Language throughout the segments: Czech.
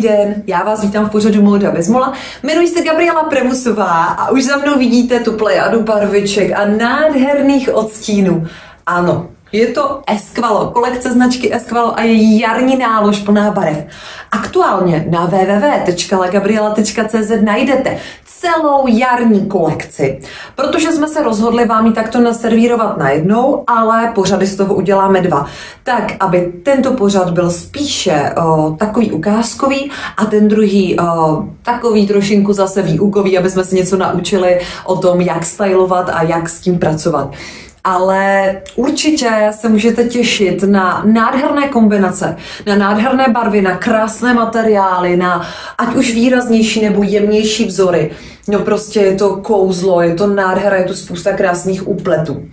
Den, já vás vítám v pořadu Móda bez mola. Jmenuji se Gabriela Premusová a už za mnou vidíte tu plejadu barviček a nádherných odstínů. Ano, je to Esqualo, kolekce značky Esqualo a je jarní nálož plná barev. Aktuálně na www.lagabriela.cz najdete celou jarní kolekci, protože jsme se rozhodli vám ji takto naservírovat najednou, ale pořady z toho uděláme dva. Tak, aby tento pořad byl spíše o, takový ukázkový a ten druhý o, takový trošinku zase výukový, aby jsme se něco naučili o tom, jak stylovat a jak s tím pracovat ale určitě se můžete těšit na nádherné kombinace, na nádherné barvy, na krásné materiály, na ať už výraznější nebo jemnější vzory. No prostě je to kouzlo, je to nádhera, je tu spousta krásných úpletů.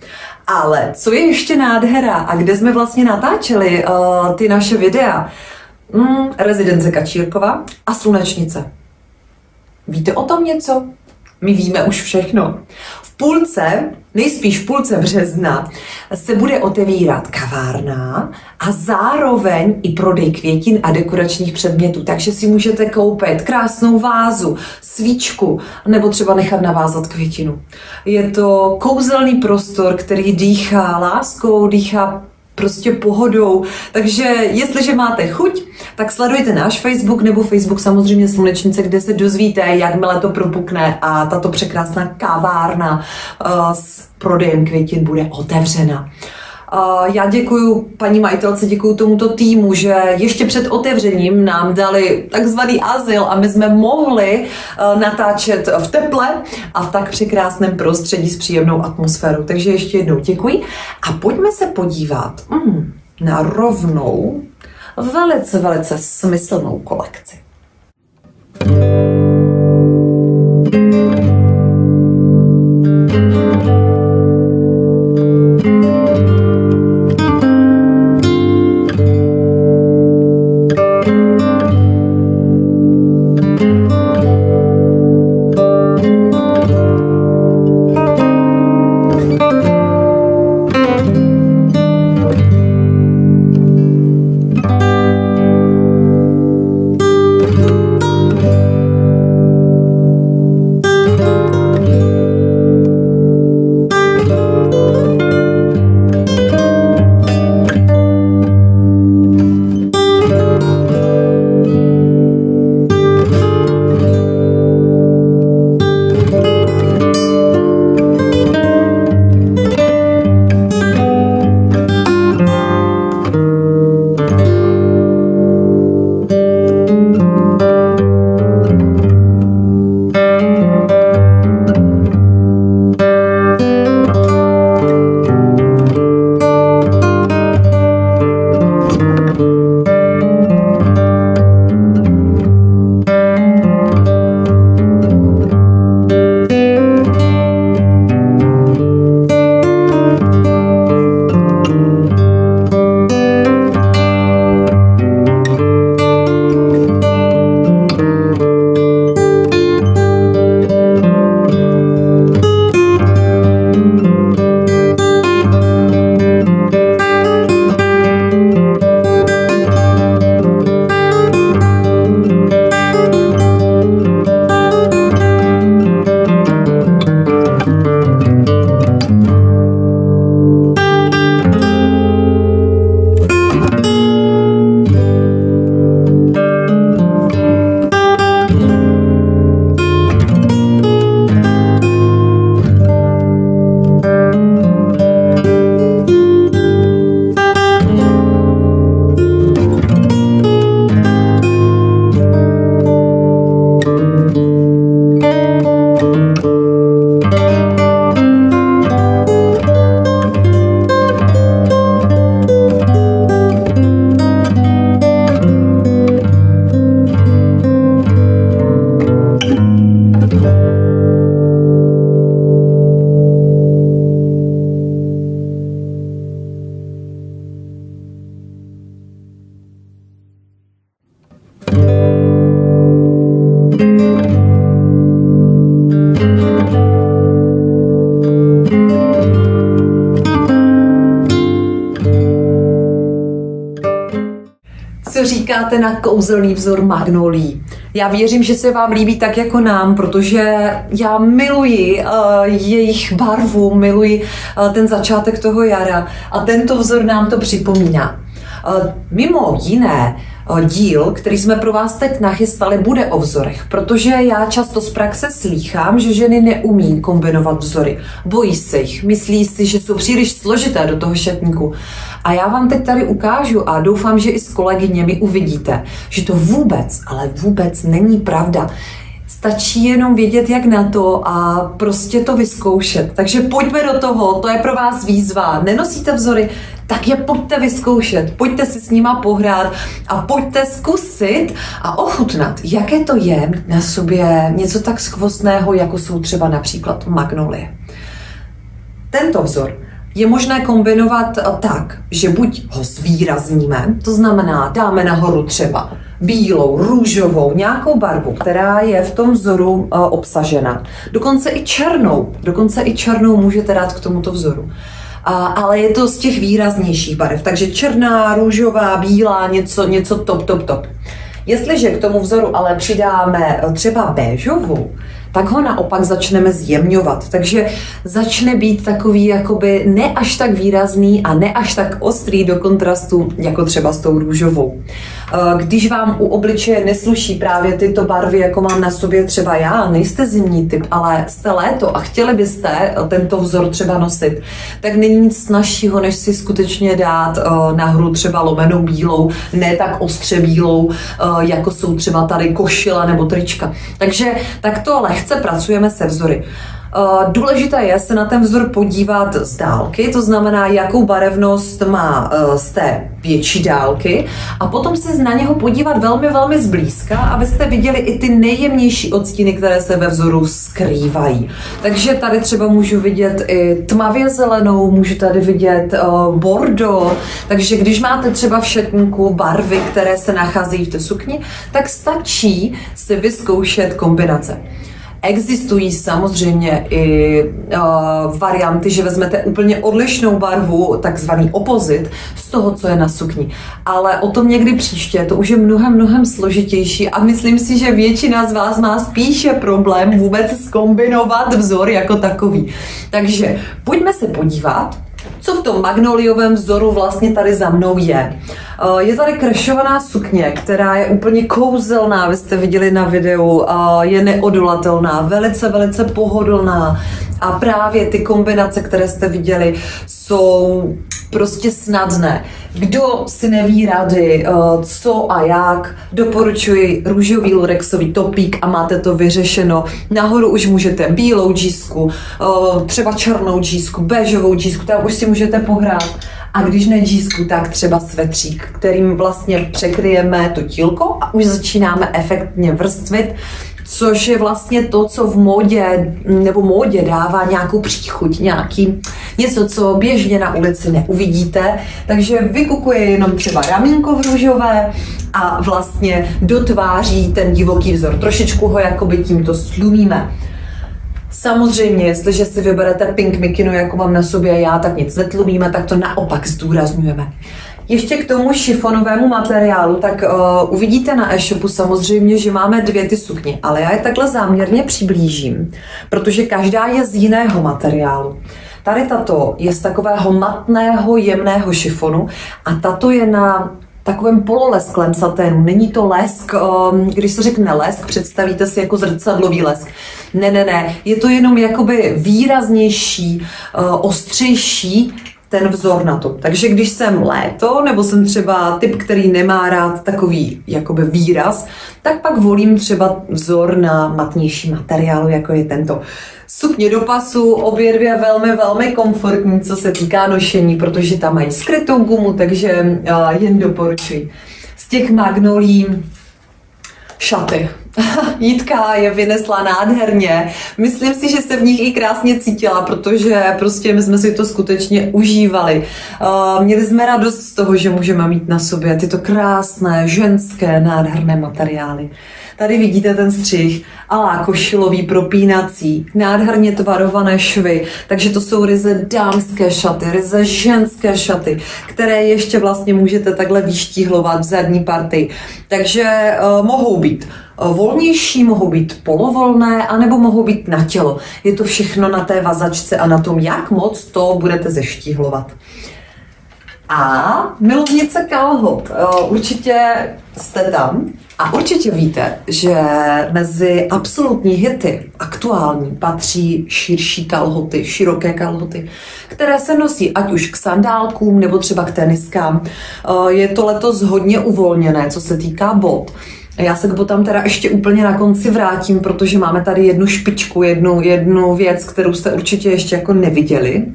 Ale co je ještě nádhera a kde jsme vlastně natáčeli uh, ty naše videa? Mm, rezidence Kačírkova a Slunečnice. Víte o tom něco? My víme už všechno půlce, nejspíš v půlce března, se bude otevírat kavárna a zároveň i prodej květin a dekoračních předmětů. Takže si můžete koupit krásnou vázu, svíčku nebo třeba nechat navázat květinu. Je to kouzelný prostor, který dýchá láskou, dýchá prostě pohodou. Takže jestliže máte chuť, tak sledujte náš Facebook nebo Facebook samozřejmě Slunečnice, kde se dozvíte, jakmile to propukne a tato překrásná kavárna uh, s prodejem květin bude otevřena. Já děkuji paní majitelce, děkuji tomuto týmu, že ještě před otevřením nám dali takzvaný azyl a my jsme mohli eh, natáčet v teple a v tak překrásném prostředí s příjemnou atmosférou. Takže ještě jednou děkuji a pojďme se podívat mm, na rovnou velice, velice smyslnou kolekci. thank you říkáte na kouzelný vzor magnolí. Já věřím, že se vám líbí tak jako nám, protože já miluji uh, jejich barvu, miluji uh, ten začátek toho jara a tento vzor nám to připomíná. Uh, mimo jiné, díl, který jsme pro vás teď nachystali, bude o vzorech, protože já často z praxe slýchám, že ženy neumí kombinovat vzory. Bojí se jich, myslí si, že jsou příliš složité do toho šatníku. A já vám teď tady ukážu a doufám, že i s kolegyněmi uvidíte, že to vůbec, ale vůbec není pravda. Stačí jenom vědět, jak na to a prostě to vyzkoušet. Takže pojďme do toho, to je pro vás výzva. Nenosíte vzory, tak je pojďte vyzkoušet, pojďte si s nima pohrát a pojďte zkusit a ochutnat, jaké to je na sobě něco tak skvostného, jako jsou třeba například magnolie. Tento vzor je možné kombinovat tak, že buď ho zvýrazníme, to znamená dáme nahoru třeba bílou, růžovou, nějakou barvu, která je v tom vzoru uh, obsažena. Dokonce i černou, dokonce i černou můžete dát k tomuto vzoru. A, ale je to z těch výraznějších barev, takže černá, růžová, bílá, něco, něco top, top, top. Jestliže k tomu vzoru ale přidáme třeba béžovou, tak ho naopak začneme zjemňovat. Takže začne být takový jakoby ne až tak výrazný a ne až tak ostrý do kontrastu, jako třeba s tou růžovou. Eh, když vám u obličeje nesluší právě tyto barvy, jako mám na sobě třeba já, nejste zimní typ, ale jste léto a chtěli byste tento vzor třeba nosit, tak není nic snažšího, než si skutečně dát eh, na hru třeba lomenou bílou, ne tak ostře bílou, eh, jako jsou třeba tady košila nebo trička. Takže takto lehce pracujeme se vzory. Eh, důležité je se na ten vzor podívat z dálky, to znamená, jakou barevnost má eh, z té větší dálky a potom se na něho podívat velmi, velmi zblízka, abyste viděli i ty nejjemnější odstíny, které se ve vzoru skrývají. Takže tady třeba můžu vidět i tmavě zelenou, můžu tady vidět uh, bordo, takže když máte třeba v barvy, které se nacházejí v té sukni, tak stačí si vyzkoušet kombinace. Existují samozřejmě i uh, varianty, že vezmete úplně odlišnou barvu, takzvaný opozit, z toho, co je na sukni. Ale o tom někdy příště, to už je mnohem, mnohem složitější a myslím si, že většina z vás má spíše problém vůbec skombinovat vzor jako takový. Takže pojďme se podívat, co v tom magnoliovém vzoru vlastně tady za mnou je. Eh, je tady krešovaná sukně, která je úplně kouzelná, vy jste viděli na videu, je neodolatelná, velice, velice pohodlná a právě ty kombinace, které jste viděli, jsou prostě snadné. Kdo si neví rady, eh, co a jak, doporučuji růžový lurexový topík a máte to vyřešeno. Nahoru už můžete bílou džísku, eh, třeba černou džísku, béžovou džísku, tam už si můžete pohrát. A když ne džísku, tak třeba svetřík, kterým vlastně překryjeme to tílko a už začínáme efektně vrstvit což je vlastně to, co v módě nebo módě dává nějakou příchuť, nějaký něco, co běžně na ulici neuvidíte. Takže vykukuje jenom třeba ramínko v růžové a vlastně dotváří ten divoký vzor. Trošičku ho jakoby tímto slumíme. Samozřejmě, jestliže si vyberete pink mikinu, jako mám na sobě já, tak nic netlumíme, tak to naopak zdůrazňujeme. Ještě k tomu šifonovému materiálu, tak uh, uvidíte na e-shopu samozřejmě, že máme dvě ty sukně, ale já je takhle záměrně přiblížím, protože každá je z jiného materiálu. Tady tato je z takového matného, jemného šifonu a tato je na takovém pololesklém saténu. Není to lesk, um, když se řekne lesk, představíte si jako zrcadlový lesk. Ne, ne, ne, je to jenom jakoby výraznější, uh, ostřejší ten vzor na to. Takže když jsem léto, nebo jsem třeba typ, který nemá rád takový jakoby výraz, tak pak volím třeba vzor na matnější materiálu, jako je tento. Sukně do pasu, obě dvě velmi, velmi komfortní, co se týká nošení, protože tam mají skrytou gumu, takže uh, jen doporučuji. Z těch magnolí šaty. Jitka je vynesla nádherně. Myslím si, že se v nich i krásně cítila, protože prostě my jsme si to skutečně užívali. Uh, měli jsme radost z toho, že můžeme mít na sobě tyto krásné, ženské, nádherné materiály. Tady vidíte ten střih a košilový propínací, nádherně tvarované švy, takže to jsou ryze dámské šaty, ryze ženské šaty, které ještě vlastně můžete takhle vyštíhlovat v zadní partii. Takže uh, mohou být uh, volnější, mohou být polovolné, anebo mohou být na tělo. Je to všechno na té vazačce a na tom, jak moc to budete zeštíhlovat. A milovnice kalhot. Určitě jste tam a určitě víte, že mezi absolutní hity aktuální patří širší kalhoty, široké kalhoty, které se nosí ať už k sandálkům nebo třeba k teniskám. Je to letos hodně uvolněné, co se týká bot. Já se k botám teda ještě úplně na konci vrátím, protože máme tady jednu špičku, jednu, jednu věc, kterou jste určitě ještě jako neviděli. Uh,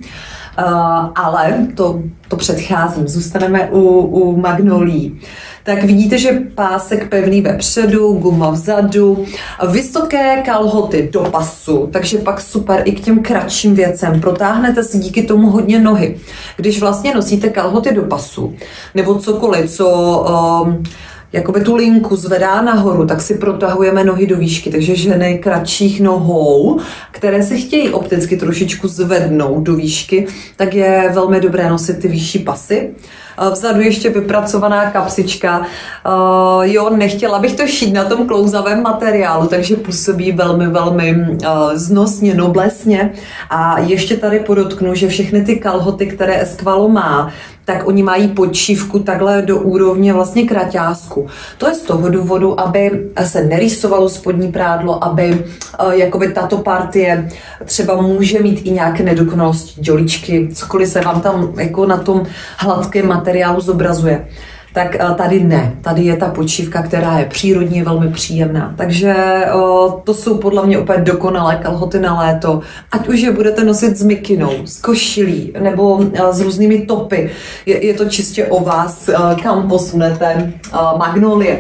ale to, to předcházím. Zůstaneme u, u magnolí. Tak vidíte, že pásek pevný vepředu, guma vzadu, vysoké kalhoty do pasu, takže pak super i k těm kratším věcem. Protáhnete si díky tomu hodně nohy. Když vlastně nosíte kalhoty do pasu, nebo cokoliv, co um, jakoby tu linku zvedá nahoru, tak si protahujeme nohy do výšky. Takže ženy kratších nohou, které se chtějí opticky trošičku zvednout do výšky, tak je velmi dobré nosit ty vyšší pasy. Vzadu ještě vypracovaná kapsička. Uh, jo, nechtěla bych to šít na tom klouzavém materiálu, takže působí velmi, velmi uh, znosně, noblesně. A ještě tady podotknu, že všechny ty kalhoty, které Esqualo má, tak oni mají podšívku takhle do úrovně vlastně kraťásku. To je z toho důvodu, aby se nerýsovalo spodní prádlo, aby uh, jakoby tato partie třeba může mít i nějaké nedokonalosti, děličky, cokoliv se vám tam jako na tom hladkém materiálu zobrazuje tak eh, tady ne. Tady je ta počívka, která je přírodně velmi příjemná. Takže eh, to jsou podle mě úplně dokonalé kalhoty na léto. Ať už je budete nosit s mikinou, s košilí nebo eh, s různými topy. Je, je to čistě o vás, kam posunete magnolie.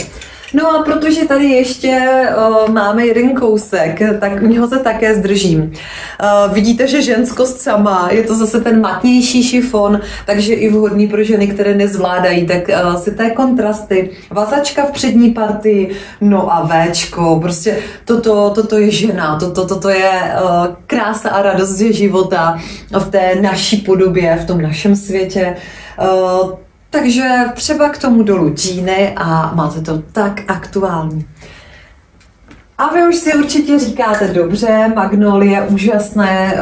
No a protože tady ještě uh, máme jeden kousek, tak u něho se také zdržím. Uh, vidíte, že ženskost sama, je to zase ten matnější šifon, takže i vhodný pro ženy, které nezvládají, tak uh, si té kontrasty. Vazačka v přední partii, no a Včko, prostě toto, toto je žena, toto, toto je uh, krása a radost ze života v té naší podobě, v tom našem světě. Uh, takže třeba k tomu dolů džíny a máte to tak aktuální. A vy už si určitě říkáte, dobře, magnolie, úžasné,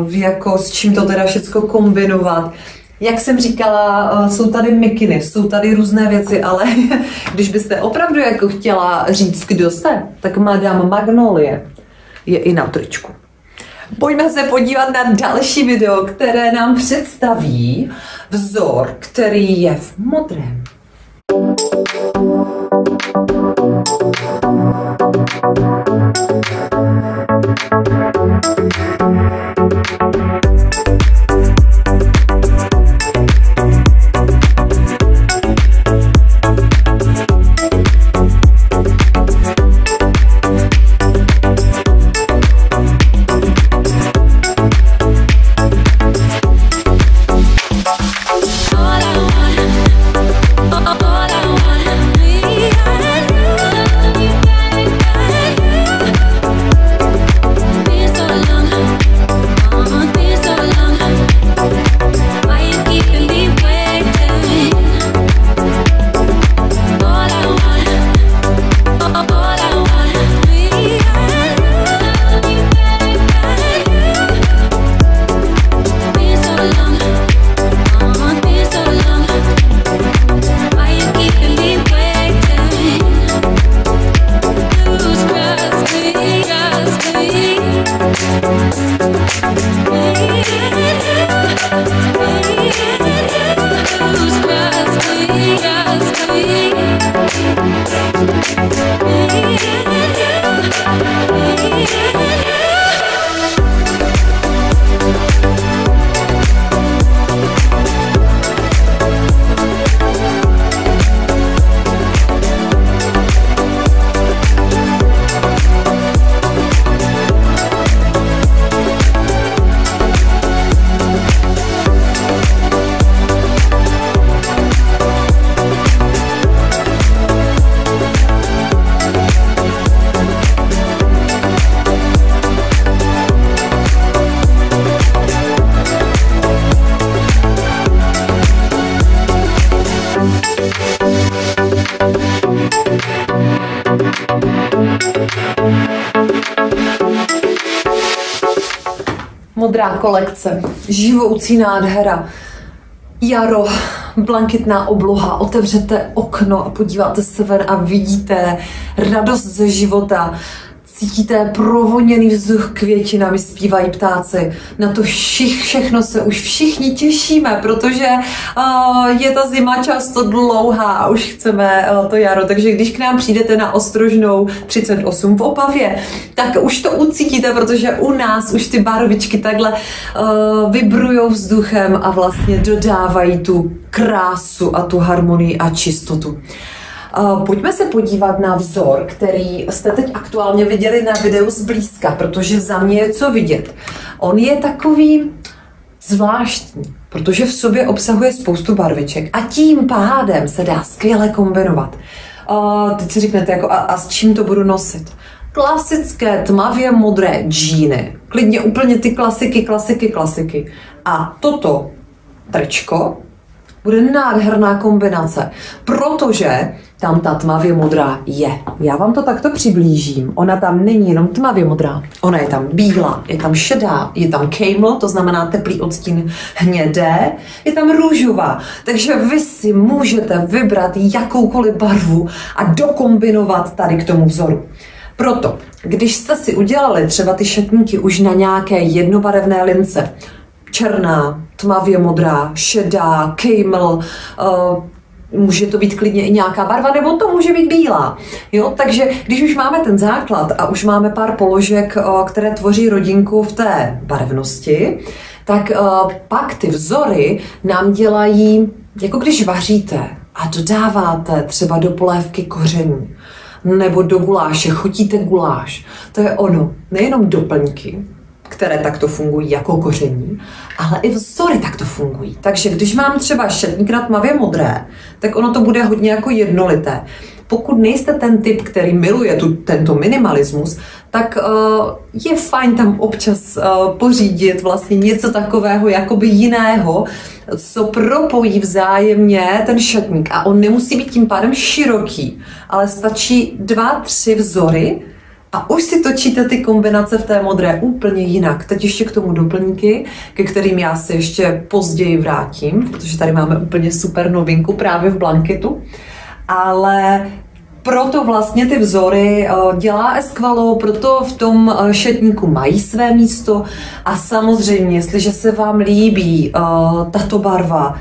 uh, jako s čím to teda všechno kombinovat. Jak jsem říkala, uh, jsou tady mikiny, jsou tady různé věci, ale když byste opravdu jako chtěla říct, kdo jste, tak Madame Magnolie je i na tričku. Pojďme se podívat na další video, které nám představí vzor, který je v modrém. Modrá kolekce, živoucí nádhera, jaro, blankitná obloha, otevřete okno a podíváte se ven a vidíte radost ze života, cítíte provoněný vzduch květinami, zpívají ptáci. Na to všich, všechno se už všichni těšíme, protože uh, je ta zima často dlouhá a už chceme uh, to jaro. Takže když k nám přijdete na Ostrožnou 38 v Opavě, tak už to ucítíte, protože u nás už ty barvičky takhle uh, vibrujou vzduchem a vlastně dodávají tu krásu a tu harmonii a čistotu. Pojďme se podívat na vzor, který jste teď aktuálně viděli na videu zblízka, protože za mě je co vidět. On je takový zvláštní, protože v sobě obsahuje spoustu barviček a tím pádem se dá skvěle kombinovat. teď si řeknete, jako, a, a s čím to budu nosit? Klasické tmavě modré džíny, klidně úplně ty klasiky, klasiky, klasiky. A toto tričko bude nádherná kombinace, protože tam ta tmavě modrá je. Já vám to takto přiblížím. Ona tam není jenom tmavě modrá. Ona je tam bílá, je tam šedá, je tam camel, to znamená teplý odstín hnědé, je tam růžová. Takže vy si můžete vybrat jakoukoliv barvu a dokombinovat tady k tomu vzoru. Proto, když jste si udělali třeba ty šatníky už na nějaké jednobarevné lince, černá, tmavě modrá, šedá, camel, uh, může to být klidně i nějaká barva, nebo to může být bílá. Jo? Takže když už máme ten základ a už máme pár položek, uh, které tvoří rodinku v té barevnosti, tak uh, pak ty vzory nám dělají, jako když vaříte a dodáváte třeba do polévky koření, nebo do guláše, chutíte guláš. To je ono, nejenom doplňky, které takto fungují jako koření, ale i vzory takto fungují. Takže když mám třeba šedník na tmavě modré, tak ono to bude hodně jako jednolité. Pokud nejste ten typ, který miluje tu, tento minimalismus, tak uh, je fajn tam občas uh, pořídit vlastně něco takového jakoby jiného, co propojí vzájemně ten šatník. A on nemusí být tím pádem široký, ale stačí dva, tři vzory, a už si točíte ty kombinace v té modré úplně jinak. Teď ještě k tomu doplňky, ke kterým já se ještě později vrátím, protože tady máme úplně super novinku právě v blanketu. Ale proto vlastně ty vzory eh, dělá Esqualo, proto v tom eh, šetníku mají své místo a samozřejmě, jestliže se vám líbí uh, tato barva,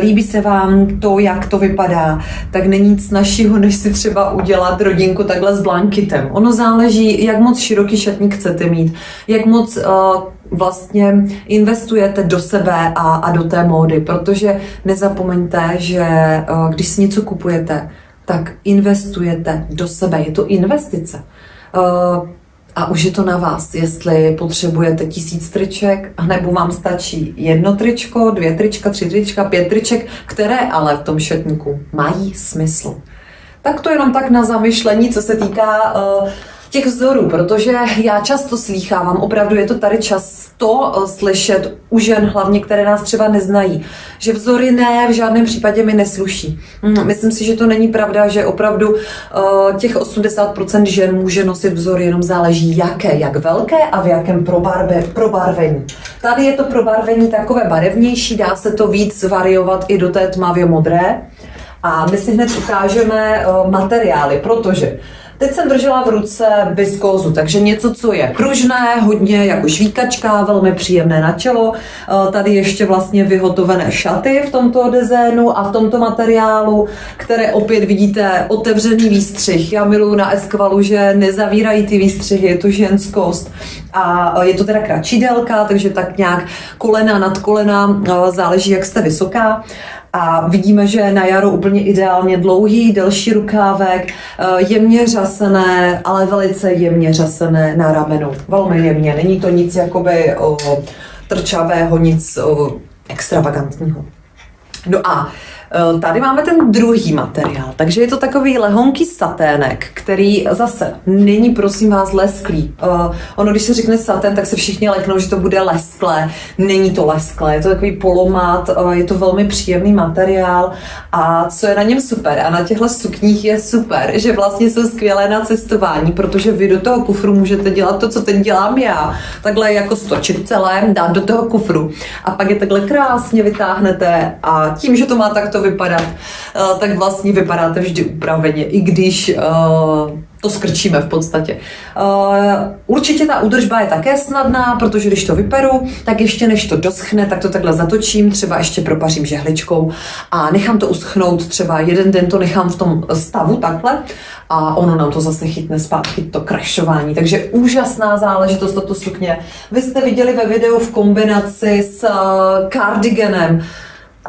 líbí se vám to, jak to vypadá, tak není nic našího, než si třeba udělat rodinku takhle s blankitem. Ono záleží, jak moc široký šatník chcete mít, jak moc uh, vlastně investujete do sebe a, a do té módy, protože nezapomeňte, že uh, když si něco kupujete, tak investujete do sebe. Je to investice. Uh, a už je to na vás, jestli potřebujete tisíc triček, nebo vám stačí jedno tričko, dvě trička, tři trička, pět triček, které ale v tom šatníku mají smysl. Tak to jenom tak na zamyšlení, co se týká uh, těch vzorů, protože já často slýchávám, opravdu je to tady často eh, slyšet u žen, hlavně které nás třeba neznají, že vzory ne, v žádném případě mi nesluší. Hm, myslím si, že to není pravda, že opravdu uh, těch 80% žen může nosit vzory, jenom záleží jaké, jak velké a v jakém probarve, probarvení. Tady je to probarvení takové barevnější, dá se to víc variovat i do té tmavě modré. A my si hned ukážeme uh, materiály, protože Teď jsem držela v ruce viskózu, takže něco, co je pružné, hodně jako švíkačka, velmi příjemné na čelo. Eh, tady ještě vlastně vyhotovené šaty v tomto dezénu a v tomto materiálu, které opět vidíte otevřený výstřih. Já miluji na Eskvalu, že nezavírají ty výstřihy, je to ženskost. A je to teda kratší délka, takže tak nějak kolena nad kolena, eh, záleží, jak jste vysoká. A vidíme, že na jaro úplně ideálně dlouhý, delší rukávek, eh, jemně řasené, ale velice jemně řasené na ramenu. Velmi jemně, není to nic jakoby o, trčavého, nic o, extravagantního. No a tady máme ten druhý materiál, takže je to takový lehonký satének, který zase není prosím vás lesklý. Uh, ono, když se řekne satén, tak se všichni leknou, že to bude lesklé. Není to lesklé, je to takový polomát, uh, je to velmi příjemný materiál a co je na něm super a na těchto sukních je super, že vlastně jsou skvělé na cestování, protože vy do toho kufru můžete dělat to, co teď dělám já. Takhle jako stočit celé, dát do toho kufru a pak je takhle krásně vytáhnete a tím, že to má takto vypadat, eh, tak vlastně vypadáte vždy upraveně, i když eh, to skrčíme v podstatě. Uh, určitě ta údržba je také snadná, protože když to vyperu, tak ještě než to doschne, tak to takhle zatočím, třeba ještě propařím žehličkou a nechám to uschnout, třeba jeden den to nechám v tom stavu takhle a ono nám to zase chytne zpátky, to krašování. Takže úžasná záležitost toto sukně. Vy jste viděli ve videu v kombinaci s cardiganem,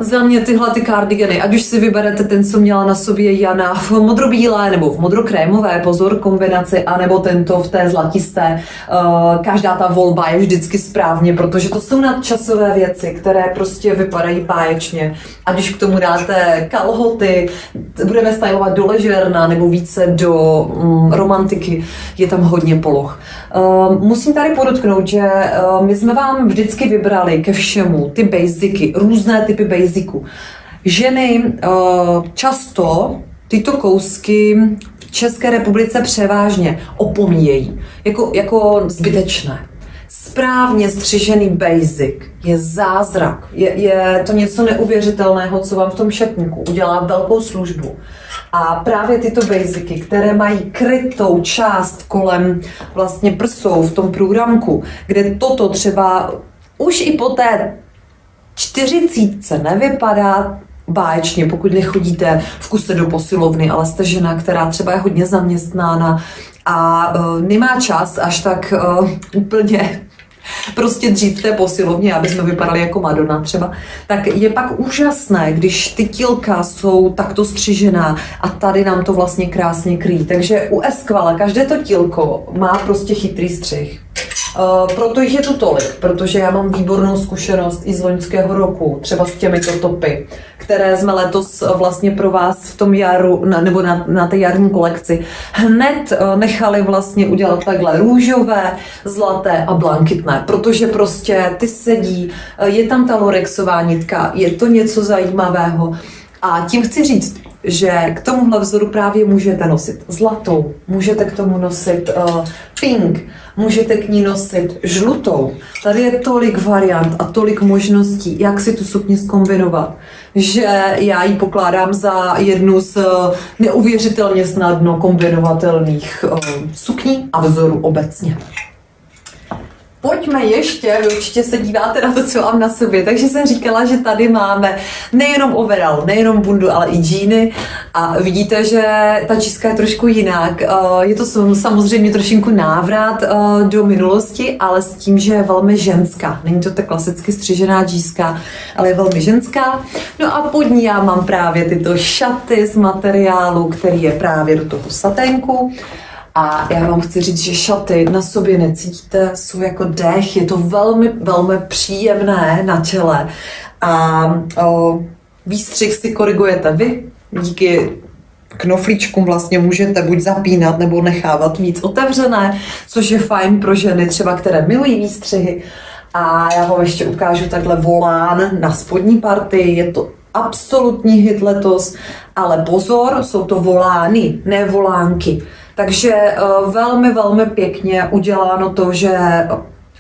za mě tyhle ty kardigeny, ať už si vyberete ten, co měla na sobě Jana v modrobílé nebo v modrokrémové, pozor, kombinaci, anebo tento v té zlatisté. Uh, každá ta volba je vždycky správně, protože to jsou nadčasové věci, které prostě vypadají báječně. Ať už k tomu dáte kalhoty, budeme stylovat do ležerna nebo více do um, romantiky, je tam hodně poloh. Uh, musím tady podotknout, že uh, my jsme vám vždycky vybrali ke všemu ty basicy, různé typy basic jazyku. Ženy uh, často tyto kousky v České republice převážně opomíjejí jako, jako zbytečné. Správně střižený basic je zázrak. Je, je to něco neuvěřitelného, co vám v tom šatníku udělá velkou službu. A právě tyto basicy, které mají krytou část kolem vlastně prsou v tom průramku, kde toto třeba už i po té čtyřicítce. Nevypadá báječně, pokud nechodíte v kuse do posilovny, ale jste žena, která třeba je hodně zaměstnána a uh, nemá čas až tak uh, úplně prostě dřív v té posilovně, aby jsme vypadali jako Madonna třeba, tak je pak úžasné, když ty tílka jsou takto střižená a tady nám to vlastně krásně kryjí. Takže u Esquala každé to tílko má prostě chytrý střih. Uh, proto jich je tu tolik, protože já mám výbornou zkušenost i z loňského roku, třeba s těmito topy, které jsme letos vlastně pro vás v tom jaru, nebo na, na té jarní kolekci, hned uh, nechali vlastně udělat takhle růžové, zlaté a blankitné, protože prostě ty sedí, uh, je tam ta lorexová nitka, je to něco zajímavého. A tím chci říct, že k tomuhle vzoru právě můžete nosit zlatou, můžete k tomu nosit uh, pink, můžete k ní nosit žlutou. Tady je tolik variant a tolik možností, jak si tu sukni zkombinovat, že já ji pokládám za jednu z uh, neuvěřitelně snadno kombinovatelných uh, sukní a vzorů obecně. Pojďme ještě, vy určitě se díváte na to, co mám na sobě, takže jsem říkala, že tady máme nejenom overall, nejenom bundu, ale i džíny a vidíte, že ta číska je trošku jinak. Eh, je to samozřejmě trošinku návrat eh, do minulosti, ale s tím, že je velmi ženská. Není to tak klasicky střižená džíska, ale je velmi ženská. No a pod ní já mám právě tyto šaty z materiálu, který je právě do toho saténku. A já vám chci říct, že šaty na sobě necítíte, jsou jako dech, je to velmi, velmi příjemné na těle. A o, výstřih si korigujete vy, díky knoflíčkům vlastně můžete buď zapínat nebo nechávat víc otevřené, což je fajn pro ženy třeba, které milují výstřihy. A já vám ještě ukážu takhle volán na spodní partii, je to absolutní hit letos, ale pozor, jsou to volány, ne volánky. Takže eh, velmi, velmi pěkně uděláno to, že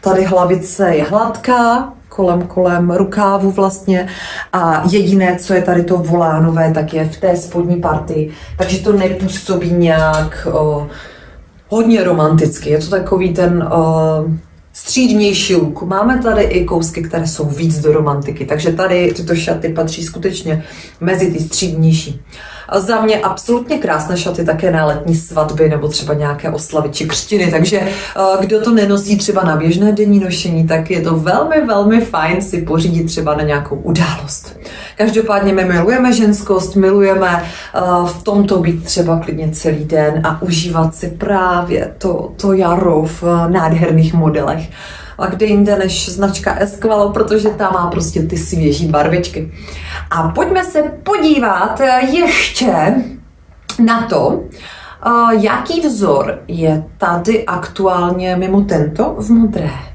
tady hlavice je hladká, kolem, kolem rukávu vlastně a jediné, co je tady to volánové, tak je v té spodní partii, takže to nepůsobí nějak uh, hodně romanticky. Je to takový ten uh, střídnější look. Máme tady i kousky, které jsou víc do romantiky, takže tady tyto šaty patří skutečně mezi ty střídnější. Za mě absolutně krásné šaty také na letní svatby nebo třeba nějaké oslavy či křtiny, takže eh, kdo to nenosí třeba na běžné denní nošení, tak je to velmi, velmi fajn si pořídit třeba na nějakou událost. Každopádně my milujeme ženskost, milujeme uh, v tomto být třeba klidně celý den a užívat si právě to, to jaro v uh, nádherných modelech. A kde jinde než značka Esqualo, protože ta má prostě ty svěží barvičky. A pojďme se podívat ještě na to, Uh, jaký vzor je tady aktuálně mimo tento v modré?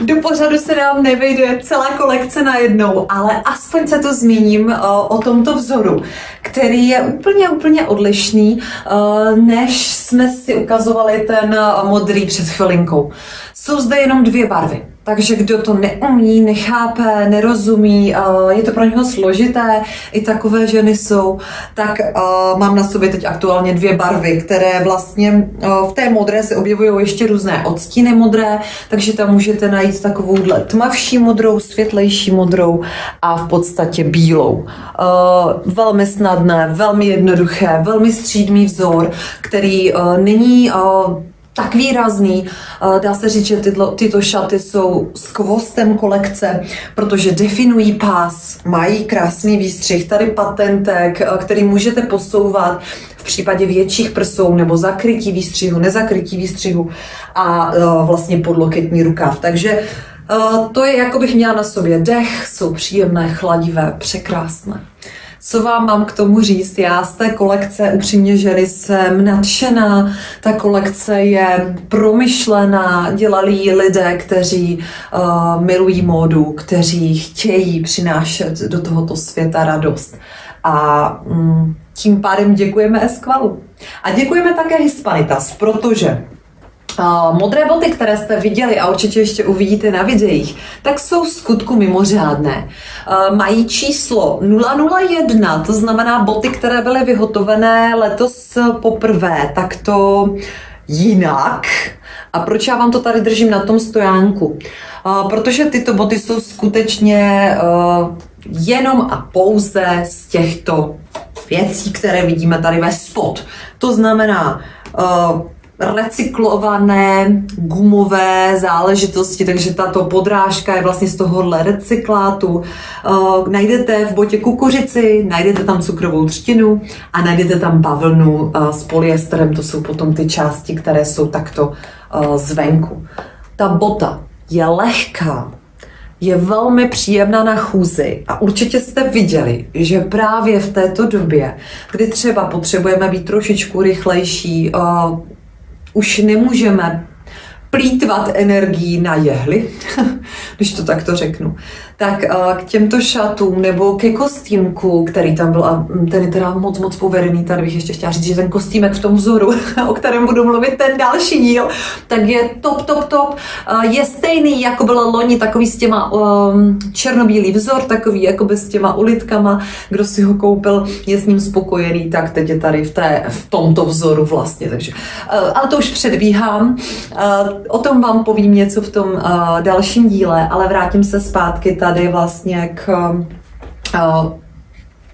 Do pořadu se nám nevejde celá kolekce najednou, ale aspoň se to zmíním uh, o tomto vzoru, který je úplně, úplně odlišný, uh, než jsme si ukazovali ten modrý před chvilinkou. Jsou zde jenom dvě barvy. Takže kdo to neumí, nechápe, nerozumí, je to pro něho složité, i takové ženy jsou, tak mám na sobě teď aktuálně dvě barvy, které vlastně v té modré se objevují ještě různé odstíny modré, takže tam můžete najít takovouhle tmavší modrou, světlejší modrou a v podstatě bílou. Velmi snadné, velmi jednoduché, velmi střídmý vzor, který není tak výrazný. Eh, dá se říct, že tyto, tyto šaty jsou skvostem kolekce, protože definují pás, mají krásný výstřih, tady patentek, eh, který můžete posouvat v případě větších prsou nebo zakrytí výstřihu, nezakrytí výstřihu a eh, vlastně podloketní rukáv. Takže to je, jako bych měla na sobě dech, jsou příjemné, chladivé, překrásné. Co vám mám k tomu říct? Já z té kolekce upřímně ženy jsem nadšená. Ta kolekce je promyšlená, dělali ji lidé, kteří uh, milují módu, kteří chtějí přinášet do tohoto světa radost. A mm, tím pádem děkujeme Esqualu. A děkujeme také Hispanitas, protože modré boty, které jste viděli a určitě ještě uvidíte na videích, tak jsou v skutku mimořádné. Mají číslo 001, to znamená boty, které byly vyhotovené letos poprvé, tak to jinak. A proč já vám to tady držím na tom stojánku? Protože tyto boty jsou skutečně jenom a pouze z těchto věcí, které vidíme tady ve spod. To znamená recyklované gumové záležitosti, takže tato podrážka je vlastně z tohohle recyklátu. Uh, najdete v botě kukuřici, najdete tam cukrovou třtinu a najdete tam bavlnu uh, s polyesterem, to jsou potom ty části, které jsou takto uh, zvenku. Ta bota je lehká, je velmi příjemná na chůzi a určitě jste viděli, že právě v této době, kdy třeba potřebujeme být trošičku rychlejší, už nemůžeme plítvat energií na jehly, když to takto řeknu, tak k těmto šatům nebo ke kostýmku, který tam byl, a ten je teda moc, moc povedený, tady bych ještě chtěla říct, že ten kostýmek v tom vzoru, o kterém budu mluvit ten další díl, tak je top, top, top. Je stejný, jako bylo loni, takový s těma um, černobílý vzor, takový jako by s těma ulitkama, kdo si ho koupil, je s ním spokojený, tak teď je tady v, té, v tomto vzoru vlastně, takže, ale to už předbíhám. O tom vám povím něco v tom dalším díle, ale vrátím se zpátky tady vlastně k uh,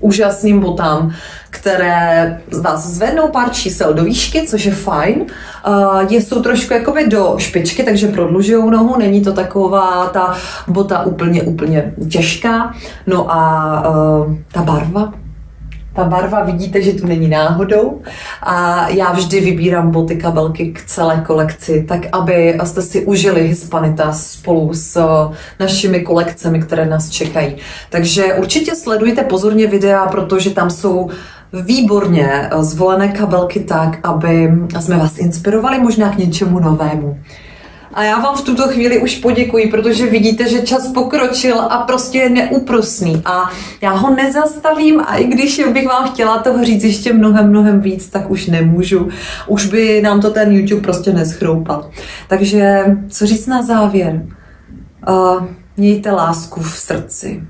úžasným botám, které vás zvednou pár čísel do výšky, což je fajn. Uh, jsou trošku jakoby do špičky, takže prodlužují nohu, není to taková ta bota úplně, úplně těžká. No a uh, ta barva, ta barva vidíte, že tu není náhodou a já vždy vybírám boty kabelky k celé kolekci, tak aby jste si užili Hispanita spolu s eh, našimi kolekcemi, které nás čekají. Takže určitě sledujte pozorně videa, protože tam jsou výborně eh, zvolené kabelky tak, aby jsme vás inspirovali možná k něčemu novému. A já vám v tuto chvíli už poděkuji, protože vidíte, že čas pokročil a prostě je neúprosný. A já ho nezastavím a i když bych vám chtěla toho říct ještě mnohem, mnohem víc, tak už nemůžu. Už by nám to ten YouTube prostě neschroupal. Takže co říct na závěr? Uh, mějte lásku v srdci.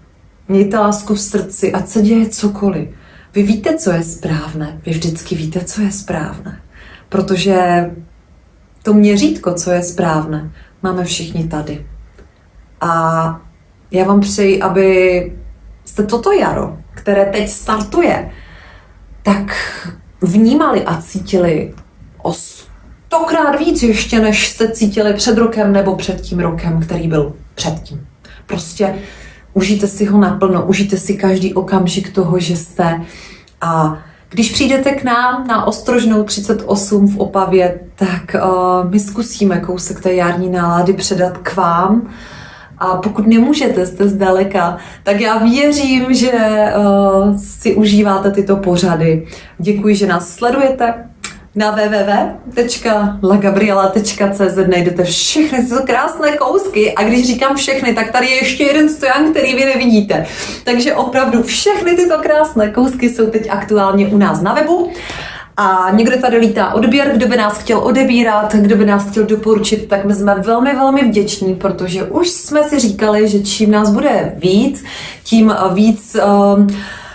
Mějte lásku v srdci, ať se děje cokoliv. Vy víte, co je správné. Vy vždycky víte, co je správné. Protože to měřítko, co je správné, máme všichni tady. A já vám přeji, aby jste toto jaro, které teď startuje, tak vnímali a cítili o stokrát víc ještě, než jste cítili před rokem nebo před tím rokem, který byl předtím. Prostě Užijte si ho naplno, užijte si každý okamžik toho, že jste. A když přijdete k nám na Ostrožnou 38 v Opavě, tak uh, my zkusíme kousek té jarní nálady předat k vám. A pokud nemůžete, jste zdaleka, tak já věřím, že uh, si užíváte tyto pořady. Děkuji, že nás sledujete. Na www.lagabriela.cz najdete všechny tyto krásné kousky a když říkám všechny, tak tady je ještě jeden stojan, který vy nevidíte. Takže opravdu všechny tyto krásné kousky jsou teď aktuálně u nás na webu. A někdo tady lítá odběr, kdo by nás chtěl odebírat, kdo by nás chtěl doporučit, tak my jsme velmi, velmi vděční, protože už jsme si říkali, že čím nás bude víc, tím víc uh,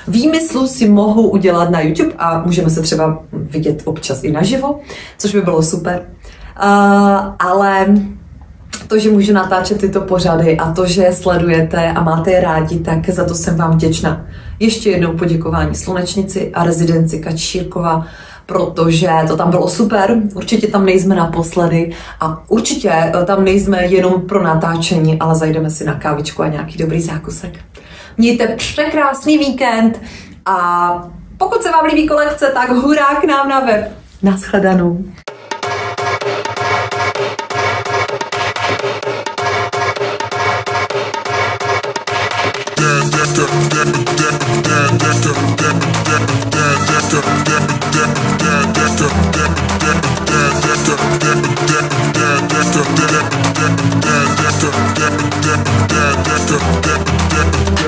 výmyslu si mohou udělat na YouTube a můžeme se třeba vidět občas i naživo, což by bylo super. Uh, ale to, že můžu natáčet tyto pořady a to, že je sledujete a máte je rádi, tak za to jsem vám vděčná. Ještě jednou poděkování Slunečnici a rezidenci Kačírkova, protože to tam bylo super, určitě tam nejsme naposledy a určitě tam nejsme jenom pro natáčení, ale zajdeme si na kávičku a nějaký dobrý zákusek. Mějte překrásný víkend a pokud se vám líbí kolekce, tak hurá k nám na web. Naschledanou. get, get, get, get,